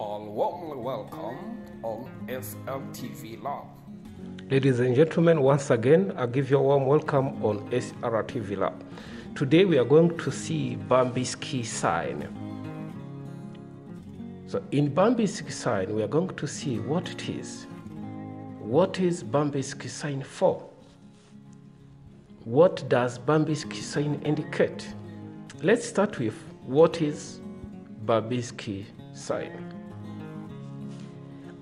all warmly welcome on SRTV Lab. Ladies and gentlemen, once again, I give you a warm welcome on SRTV Lab. Today we are going to see Babinski sign. So in Babinski sign, we are going to see what it is. What is Babinski sign for? What does Babinski sign indicate? Let's start with what is Bambi's key sign.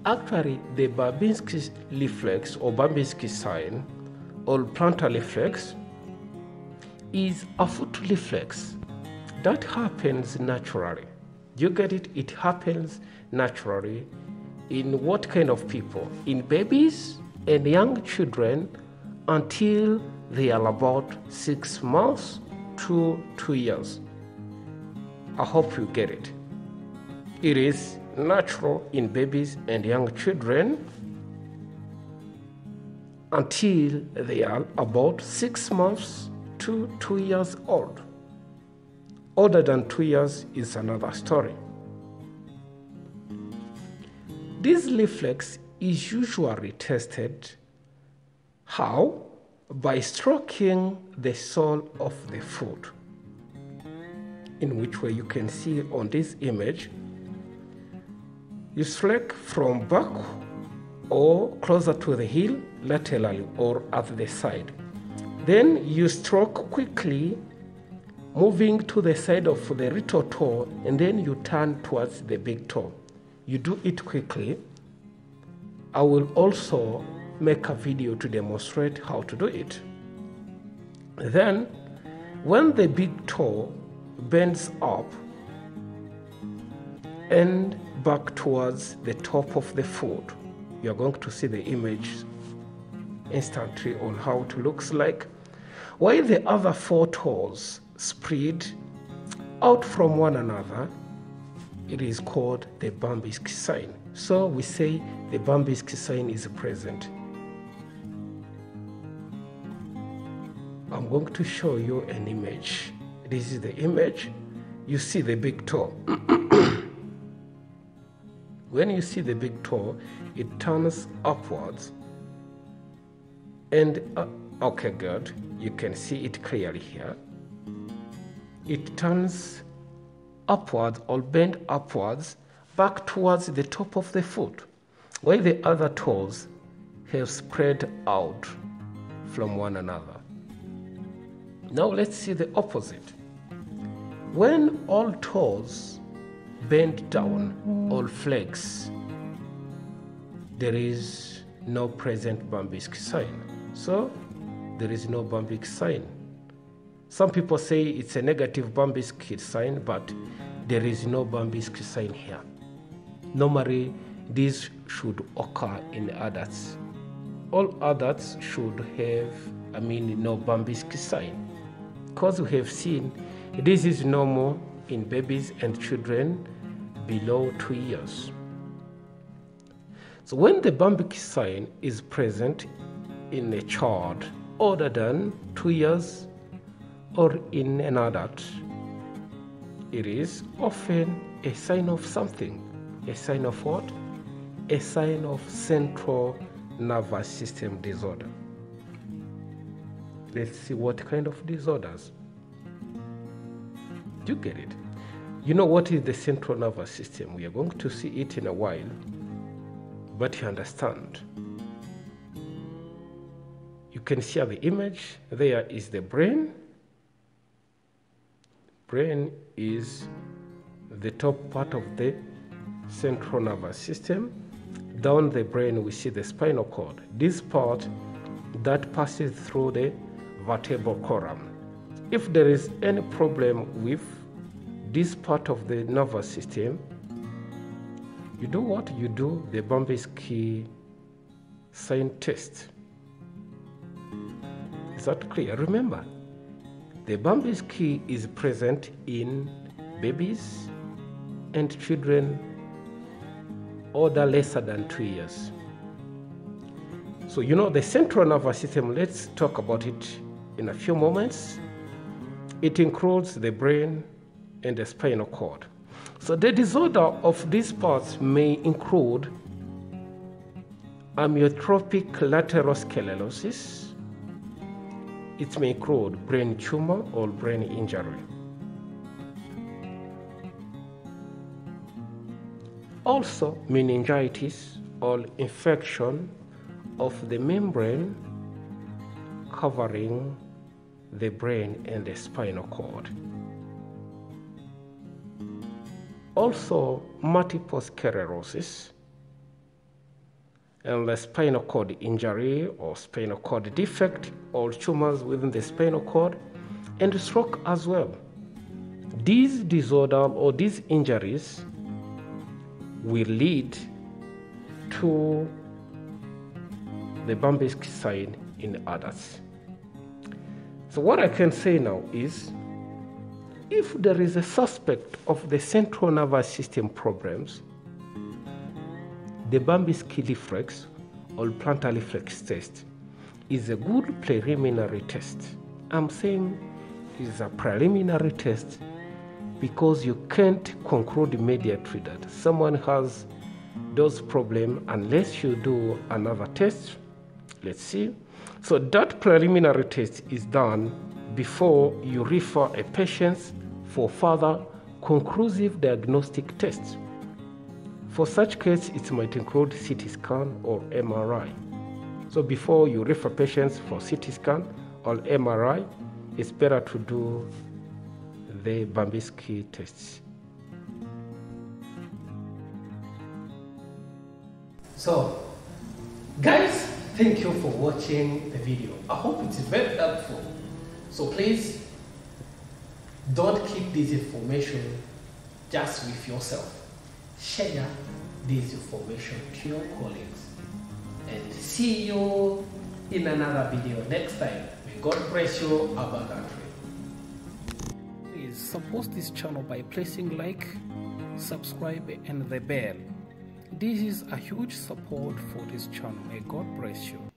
Actually, the Babinski reflex or Babinski sign or plantar reflex is a foot reflex that happens naturally. You get it? It happens naturally in what kind of people? In babies and young children until they are about six months to two years. I hope you get it. It is natural in babies and young children until they are about six months to two years old. Older than two years is another story. This reflex is usually tested how? By stroking the sole of the foot in which way you can see on this image you select from back or closer to the heel laterally or at the side. Then you stroke quickly moving to the side of the little toe and then you turn towards the big toe. You do it quickly. I will also make a video to demonstrate how to do it. Then when the big toe bends up and back towards the top of the foot. You're going to see the image instantly on how it looks like. While the other four toes spread out from one another, it is called the Babinski sign. So we say the Babinski sign is present. I'm going to show you an image. This is the image. You see the big toe. when you see the big toe, it turns upwards. And, uh, okay, good. You can see it clearly here. It turns upwards or bend upwards back towards the top of the foot, while the other toes have spread out from one another. Now let's see the opposite. When all toes bend down or flex, there is no present Babinski sign. So there is no Babinski sign. Some people say it's a negative Babinski sign, but there is no Babinski sign here. Normally, this should occur in adults. All adults should have, I mean, no Bambisk sign. Because we have seen this is normal in babies and children below two years. So when the Babinski sign is present in a child older than two years or in an adult, it is often a sign of something. A sign of what? A sign of central nervous system disorder. Let's see what kind of disorders you get it? You know what is the central nervous system? We are going to see it in a while, but you understand. You can see the image. There is the brain. Brain is the top part of the central nervous system. Down the brain, we see the spinal cord. This part that passes through the vertebral column. If there is any problem with this part of the nervous system, you do what? You do the Babinski sign test. Is that clear? Remember, the Babinski is present in babies and children older lesser than two years. So, you know, the central nervous system, let's talk about it in a few moments. It includes the brain and the spinal cord. So the disorder of these parts may include amyotrophic lateral sclerosis. It may include brain tumor or brain injury. Also, meningitis or infection of the membrane covering the brain and the spinal cord. Also, multiple sclerosis and the spinal cord injury or spinal cord defect or tumors within the spinal cord and stroke as well. These disorders or these injuries will lead to the Babinski sign in adults. So, what I can say now is if there is a suspect of the central nervous system problems, the Babinski reflex or plantar reflex test is a good preliminary test. I'm saying it is a preliminary test because you can't conclude immediately that someone has those problems unless you do another test. Let's see. So that preliminary test is done before you refer a patient for further conclusive diagnostic tests. For such case, it might include CT scan or MRI. So before you refer patients for CT scan or MRI, it's better to do the Babinski tests. So, guys, thank you for watching the video. I hope it is very helpful. So please, don't keep this information just with yourself. Share this information to your colleagues. And see you in another video next time. May God bless you abundantly. Please support this channel by pressing like, subscribe and the bell. This is a huge support for this channel. May God bless you.